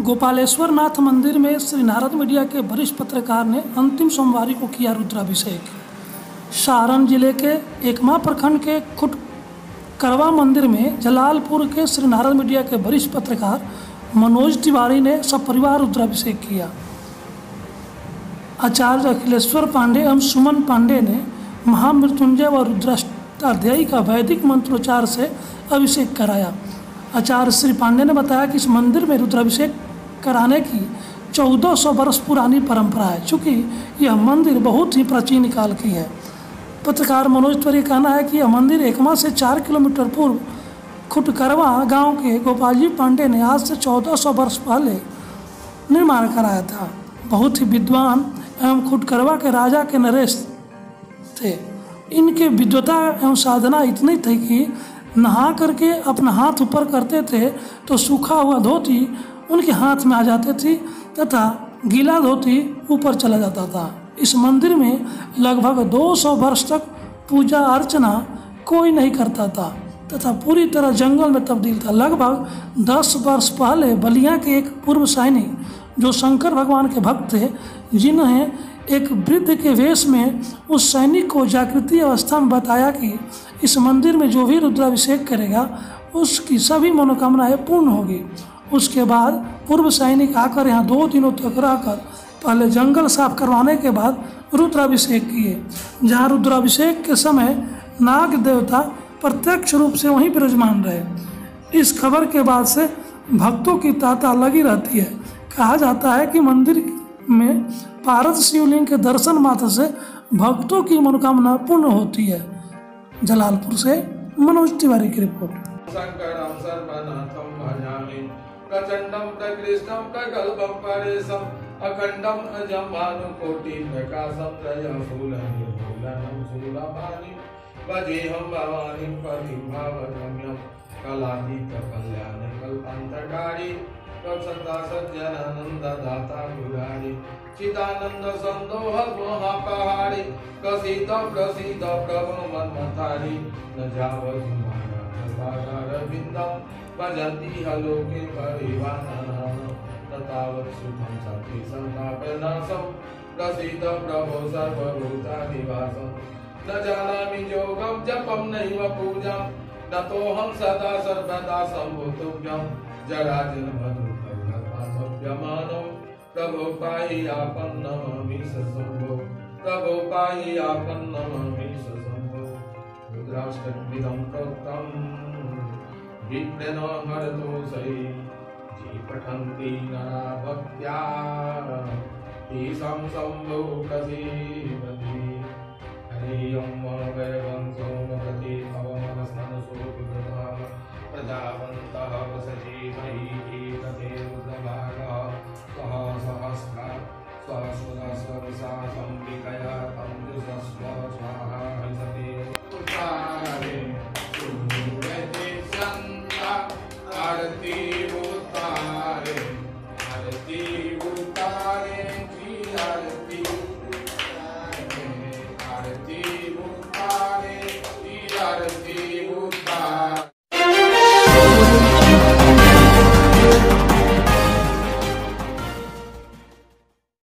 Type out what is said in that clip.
गोपालेश्वर नाथ मंदिर में श्री नारद मीडिया के वरिष्ठ पत्रकार ने अंतिम सोमवारी को किया रुद्राभिषेक। सारण ज़िले के एकमा प्रखंड के खुट करवा मंदिर में जलालपुर के श्री नारद मीडिया के वरिष्ठ पत्रकार मनोज तिवारी ने सपरिवार रुद्राभिषेक किया। आचार्य अखिलेश्वर पांडे एवं सुमन पांडे ने महामृत्युंजय व रुद्राष्टाध्यायी का वैदिक मंत्रोच्चार से अभिषेक कराया। आचार्य श्री पांडे ने बताया कि इस मंदिर में रुद्राभिषेक कराने की 1400 वर्ष पुरानी परंपरा है, चूँकि यह मंदिर बहुत ही प्राचीन काल की है। पत्रकार मनोज तिवारी कहना है कि यह मंदिर एकमा से चार किलोमीटर पूर्व खुटकरवा गाँव के गोपालजी पांडे ने आज से 1400 वर्ष पहले निर्माण कराया था। बहुत ही विद्वान एवं खुटकरवा के राजा के नरेश थे। इनके विद्वता एवं साधना इतनी थी कि नहा करके अपना हाथ ऊपर करते थे तो सूखा हुआ धोती उनके हाथ में आ जाते थी तथा गीला धोती ऊपर चला जाता था। इस मंदिर में लगभग 200 वर्ष तक पूजा अर्चना कोई नहीं करता था तथा पूरी तरह जंगल में तब्दील था। लगभग 10 वर्ष पहले बलिया के एक पूर्व सैनिक, जो शंकर भगवान के भक्त थे, जिन्हें एक वृद्ध के वेश में उस सैनिक को जागृति अवस्था में बताया कि इस मंदिर में जो भी रुद्राभिषेक करेगा, उसकी सभी मनोकामनाएँ पूर्ण होगी। उसके बाद पूर्व सैनिक आकर यहाँ दो दिनों तक रहकर पहले जंगल साफ़ करवाने के बाद रुद्राभिषेक किए। जहाँ रुद्राभिषेक के समय नाग देवता प्रत्यक्ष रूप से वहीं विराजमान रहे। इस खबर के बाद से भक्तों की तांता लगी रहती है। कहा जाता है कि मंदिर में पारद शिवलिंग के दर्शन मात्र से भक्तों की मनोकामना पूर्ण होती है। जलालपुर से मनोज तिवारी की रिपोर्ट। शङ्करं सर्वनाथं भजामि प्रचण्डं प्रकृष्टं प्रगल्भं परेशम् अखण्डम् अजं भानुकोटिप्रकाशं त्रयशूलनिर्मूलनं शूलपाणिं भजेऽहं भवानीं पतिं भावगम्यं कलातीतकल्याणकल्पान्तकारी सदा सज्जनानन्ददाता पुरारी चिदानन्द सन्दोह मोहापहारी कसित प्रसिद्ध प्रभो मन्मथारी न जावति पादारविन्दं भजन्ति हलोके परिवाहनः न तावत् सुखं सति सन्तापनाशं प्रसीद प्रभो सर्वभूतानिवासं। न जानामि योगं, जपं नैव पूजां। नतोऽहं सदा सर्वदा सम्भूतुभ्यं जराजनमधुकर्णपासव्यमानं प्रभो पाय्यापन्नममि सशम्भो प्रभो पाय्यापन्नममि सशम्भो रुद्राष्टकमिदं प्रोक्तम् विप्रेण हरदोषै ये पठन्ति नरा भक्त्या तेषां शम्भो प्रसीदति हरि ओं वैवंसो मगति पवनस्तनसो विदधाम प्रजावन्तः रुद्रभागः स्वः सहस्रा स्वस्वदा संविकया तं स्वाहा हरिसते Bye.